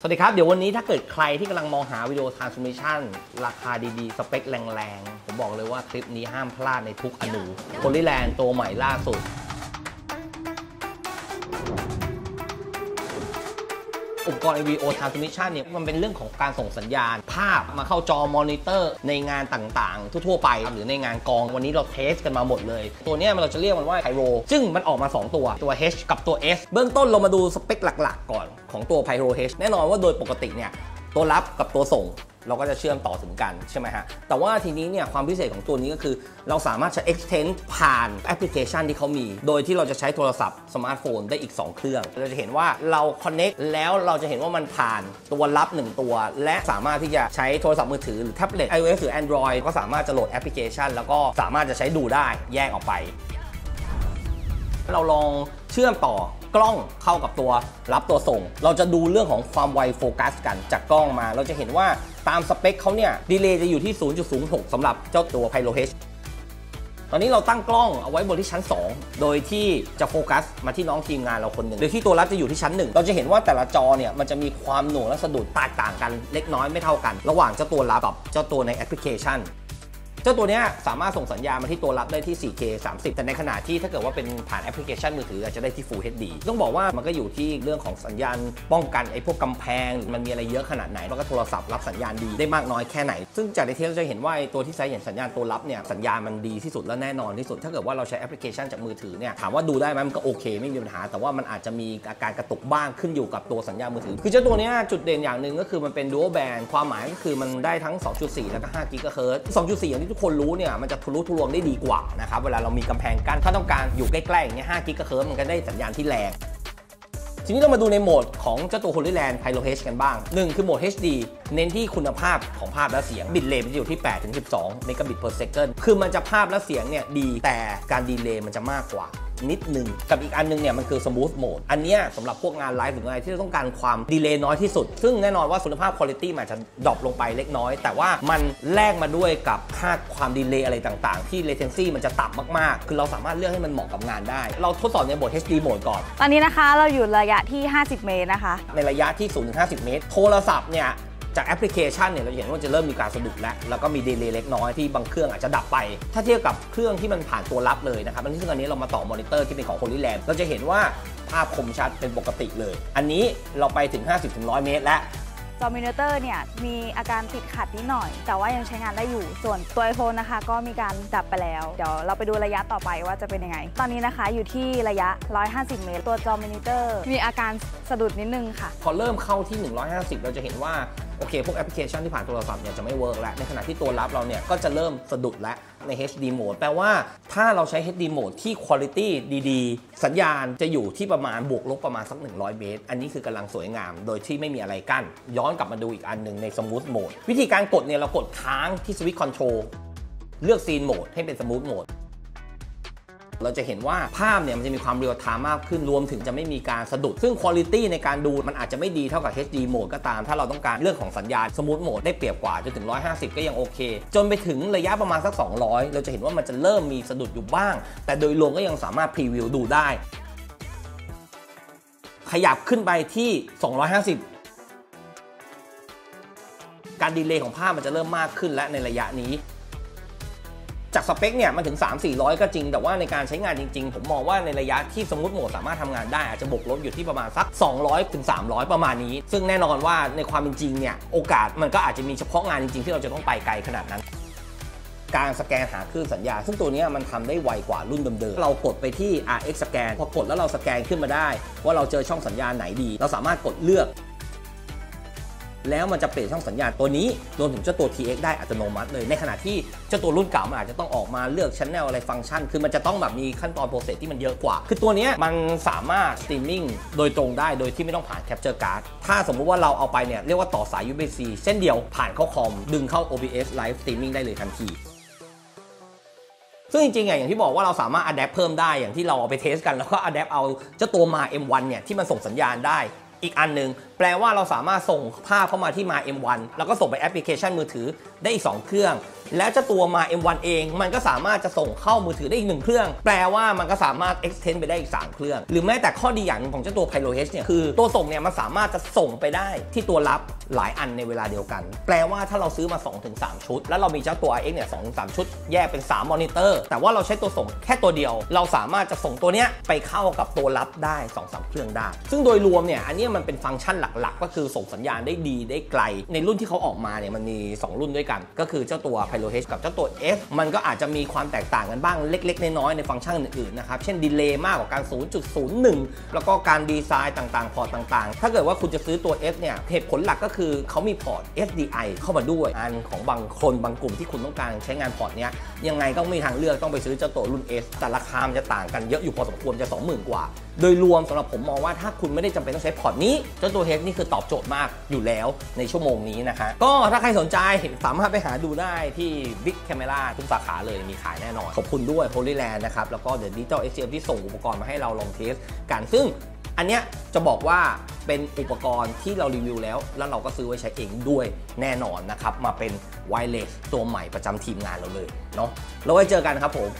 สวัสดีครับ เดี๋ยววันนี้ถ้าเกิดใครที่กำลังมองหาวิดีโอ transmission ราคาดีๆ สเปคแรงๆ ผมบอกเลยว่าคลิปนี้ห้ามพลาดในทุกอณู Hollyland ตัวใหม่ล่าสุด อุปกรณ์ video transmission เนี่ยมันเป็นเรื่องของการส่งสัญญาณ ภาพมาเข้าจอมอนิเตอร์ในงานต่างๆ ทั่วๆไป หรือในงานกองวันนี้เรา test กันมาหมดเลย ตัวเนี้ยเราจะเรียกมันว่า Pyro ซึ่งมันออกมา 2 ตัวตัว H กับตัว S เบื้องต้นเรามาดูสเปคหลักๆ ก่อนของตัวไพโร H แน่นอนว่าโดยปกติเนี่ยตัวรับกับตัวส่ง เราก็จะเชื่อมต่อถึงกันใช่ไหมฮะ แต่ว่าทีนี้เนี่ยความพิเศษของตัวนี้ก็คือ เราสามารถจะ extend ผ่านแอปพลิเคชันที่เขามี โดยที่เราจะใช้โทรศัพท์สมาร์ทโฟนได้อีก 2 เครื่อง เราจะเห็นว่าเรา connect แล้วเราจะเห็นว่ามันผ่านตัวรับ 1 ตัว และสามารถที่จะใช้โทรศัพท์มือถือหรือแท็บเล็ต iOS หรือ Android ก็สามารถจะโหลดแอปพลิเคชัน แล้วก็สามารถจะใช้ดูได้แยกออกไป เราลองเชื่อมต่อ กล้องเข้ากับตัวรับตัวส่ง เราจะดูเรื่องของความไวโฟกัสกันจากกล้องมา เราจะเห็นว่าตามสเปคเขาเนี่ยดีเลย์จะอยู่ที่ 0.06สำหรับเจ้าตัว Pyro H ตอนนี้เราตั้งกล้องเอาไว้บนที่ชั้น 2 โดยที่จะโฟกัสมาที่น้องทีมงานเราคนหนึ่งโดยที่ตัวรับจะอยู่ที่ชั้น 1 เราจะเห็นว่าแต่ละจอเนี่ยมันจะมีความหน่วงและสะดุดแตกต่างกันเล็กน้อยไม่เท่ากัน ระหว่างเจ้าตัวรับกับเจ้าตัวในแอปพลิเคชัน จ้าตัวนี้สามารถส่งสัญญาณมาที่ตัวรับได้ที่ 4K 30 แต่ในขณะที่ถ้าเกิดว่าเป็นผ่านแอปพลิเคชันมือถืออาจจะได้ที่ Full HD ต้องบอกว่ามันก็อยู่ที่เรื่องของสัญญาณป้องกันไอ้พวกกำแพงมันมีอะไรเยอะขนาดไหนแล้วก็โทรศัพท์รับสัญญาณดีได้มากน้อยแค่ไหน ซึ่งจากในเทสเราจะเห็นว่าตัวที่ใช้อย่างสัญญาณตัวรับเนี่ยสัญญาณมันดีที่สุดและแน่นอนที่สุด ถ้าเกิดว่าเราใช้แอปพลิเคชันจากมือถือเนี่ยถามว่าดูได้ไหมมันก็โอเค ไม่มีปัญหา แต่ว่ามันอาจจะมีอาการกระตุกบ้างขึ้นอยู่กับตัวสัญญาณมือถือ คือเจ้าตัวนี้จุดเด่นอย่างหนึ่งก็คือมันเป็น dual band ความหมายก็คือมันได้ทั้ง 2.4 แล้วก็5 GHz 2.4อย่างที่ทุกคนรู้เนี่ยมันจะทะลุทะลวงได้ดีกว่านะครับเวลาเรามีกำแพงกั้นถ้าต้องการอยู่ใกล้ๆอย่างเงี้ย5กิกะเฮิรตซ์มันก็ได้สัญญาณที่แรงทีนี้เรามาดูในโหมดของเจ้าตัว Hollyland Pyro H กันบ้าง 1 คือโหมด HD เน้นที่คุณภาพของภาพและเสียง bitrate มันจะอยู่ที่8-12 เมกะบิต per second คือมันจะภาพและเสียงเนี่ยดี แต่การดีเลย์มันจะมากกว่า นิดนึง กับอีกอันนึงเนี่ยมันคือ smooth mode อันเนี้ยสำหรับพวกงานไลฟ์หรืองานที่ต้องการความดีเลย์น้อยที่สุด ซึ่งแน่นอนว่าคุณภาพคุณภาพมันอาจจะdrop ลงไปเล็กน้อย แต่ว่ามันแลกมาด้วยกับค่าความดีเลย์อะไรต่างๆ ที่ latency มันจะต่ำมากๆ คือเราสามารถเลือกให้มันเหมาะกับงานได้ เราทดสอบในโหมด HD mode ก่อน ตอนนี้นะคะเราอยู่ระยะที่ 50 เมตรนะคะ ในระยะที่ 0-50 เมตร โทรศัพท์เนี่ย จากแอปพลิเคชันเนี่ยเราจะเห็นว่าจะเริ่มมีการสะดุดแล้ว แล้วก็มีดีเลย์เล็กน้อยที่บางเครื่องอาจจะดับไป ถ้าเทียบกับเครื่องที่มันผ่านตัวรับเลยนะครับอันนี้ซึ่งอันนี้เรามาต่อมอนิเตอร์ที่เป็นของ Hollyland เราจะเห็นว่าภาพคมชัดเป็นปกติเลย อันนี้เราไปถึง 50-100 เมตร แล้ว จอมอนิเตอร์เนี่ยมีอาการติดขัดนิดหน่อย แต่ว่ายังใช้งานได้อยู่ ส่วนตัว iPhone นะคะ ก็มีการดับไปแล้ว เดี๋ยวเราไปดูระยะต่อไปว่าจะเป็นยังไง ตอนนี้นะคะอยู่ที่ระยะ 150 เมตร ตัวจอมอนิเตอร์มีอาการสะดุดนิดนึงค่ะ พอเริ่มเข้าที่ 150 เราจะเห็นว่าโอเค พวกแอปพลิเคชันที่ผ่านโทรศัพท์เนี่ยจะไม่ work แล้ว ในขณะที่ตัวรับเราเนี่ยก็จะเริ่มสะดุดแล้ว ใน HD mode แปลว่าถ้าเราใช้ HD mode ที่คุณภาพดีๆ สัญญาณจะอยู่ที่ประมาณบวกลบประมาณสัก 100 เมตร อันนี้คือกำลังสวยงาม โดยที่ไม่มีอะไรกั้น ย้อนกลับมาดูอีกอันหนึ่งใน smooth mode วิธีการกดเนี่ยเรากดค้างที่ switch control เลือก scene mode ให้เป็น smooth mode เราจะเห็นว่าภาพเนี่ยมันจะมีความ real-time มากขึ้นรวมถึงจะไม่มีการสะดุด ซึ่งคุณภาพในการดูมันอาจจะไม่ดีเท่ากับ HD mode ก็ตาม ถ้าเราต้องการเรื่องของสัญญาณ smooth mode ได้เปรียบกว่าจนถึง 150 ก็ยังโอเค จนไปถึงระยะประมาณสัก 200 เราจะเห็นว่ามันจะเริ่มมีสะดุดอยู่บ้าง แต่โดยรวมก็ยังสามารถพรีวิวดูได้ ขยับขึ้นไปที่ 250การดีเลย์ของภาพมันจะเริ่มมากขึ้นและในระยะนี้ จากสเปคเนี่ยมันถึง 3 400 ก็จริง แต่ว่าในการใช้งานจริง ๆ ผมมองว่าในระยะที่สมมติโหมดสามารถทำงานได้ อาจจะบวกลบอยู่ที่ประมาณสัก 200ถึง300 ประมาณนี้ ซึ่งแน่นอนว่าในความเป็นจริงเนี่ยโอกาสมันก็อาจจะมีเฉพาะงานจริง ๆ ที่เราจะต้องไปไกลขนาดนั้นการสแกนหาคลื่นสัญญาณซึ่งตัวนี้มันทำได้ไวกว่ารุ่นเดิมๆ เรากดไปที่ RX สแกนพอกดแล้วเราสแกนขึ้นมาได้ ว่าเราเจอช่องสัญญาณไหนดี เราสามารถกดเลือก แล้วมันจะเปลี่ยนช่องสัญญาณตัวนี้รวมถึงเจ้าตัว TX ได้อัตโนมัติเลย ในขณะที่เจ้าตัวรุ่นเก่ามันอาจจะต้องออกมาเลือกช anel อะไรฟังก์ชัน คือมันจะต้องแบบมีขั้นตอน process ที่มันเยอะกว่า คือตัวนี้มันสามารถสตรีมมิ่งโดยตรงได้โดยที่ไม่ต้องผ่าน Capture Card ถ้าสมมุติว่าเราเอาไปเนี่ยเรียกว่าต่อสาย USB-C เส้นเดียวผ่านเข้าคอมดึงเข้า OBS Live Streaming ได้เลยทันทีซึ่งจริงๆอย่างที่บอกว่าเราสามารถ add แอปเพิ่มได้อย่างที่เราเอาไปเทสกันแล้วก็อัดแอปเอาเจ้าตัวมา M1 เนี่ยที่มันส่งสัญญาณได้อีกอันหนึง แปลว่าเราสามารถส่งภาพเข้ามาที่มา M1 แล้วก็ส่งไปแอปพลิเคชันมือถือได้อีก 2 เครื่อง แล้วเจ้าตัวมา M1 เอง มันก็สามารถจะส่งเข้ามือถือได้อีกหนึ่งเครื่อง แปลว่ามันก็สามารถ extend ไปได้อีก 3 เครื่อง หรือแม้แต่ข้อดีอย่างของเจ้าตัว Pyro H เนี่ยคือตัวส่งเนี่ยมันสามารถจะส่งไปได้ที่ตัวรับหลายอันในเวลาเดียวกัน แปลว่าถ้าเราซื้อมา 2-3 ชุด แล้วเรามีเจ้าตัว RX เนี่ย2-3 ชุด แยกเป็น 3 มอนิเตอร์ แต่ว่าเราใช้ตัวส่งแค่ตัวเดียว เราสามารถจะส่งตัวเนี้ยไปเข้ากับตัวรับได้ 2-3 เครื่องได้ ซึ่งโดยรวมเนี่ยอันนี้มันเป็นฟังก์ชันหลักๆ ก็คือส่งสัญญาณได้ดีได้ไกล ในรุ่นที่เขาออกมาเนี่ยมันมี 2 รุ่นด้วยกัน ก็คือเจ้าตัว Pyro H กับเจ้าตัว F มันก็อาจจะมีความแตกต่างกันบ้างเล็ก ๆ น้อยๆในฟังก์ชันอื่นๆนะครับเช่นดีเลย์มากกว่าการ 0.01 แล้วก็การดีไซน์ต่างๆ port ต่างๆ ถ้าเกิดว่าคุณจะซื้อตัว F เนี่ยเหตุผลหลักก็คือเขามี port SDI เข้ามาด้วยอันของบางคนบางกลุ่มที่คุณต้องการใช้งาน port เนี้ยยังไงก็ไม่มีทางเลือกต้องไปซื้อเจ้าตัวรุ่น S แต่ราคามันจะต่างกันเยอะอยู่พอสมควรจะ 20,000 กว่า โดยรวมสำหรับผมมองว่าถ้าคุณไม่ได้จำเป็นต้องใช้ port นี้เจ้าตัว H นี่คือตอบโจทย์มากอยู่แล้วในชั่วโมงนี้นะฮะก็ถ้าใครสนใจสามารถไปหาดูได้ที่ Big Camera ทุกสาขาเลยมีขายแน่นอน ขอบคุณด้วย Hollyland นะครับ แล้วก็ The Digital XCM ที่ส่งอุปกรณ์มาให้เราลอง test กันซึ่งอันเนี้ยจะบอกว่าเป็นอุปกรณ์ที่เรารีวิวแล้ว แล้วเราก็ซื้อไว้ใช้เองด้วยแน่นอนนะครับ มาเป็นไวเลสตัวใหม่ประจำทีมงานเราเลยเนาะแล้วไว้เจอกันครับผม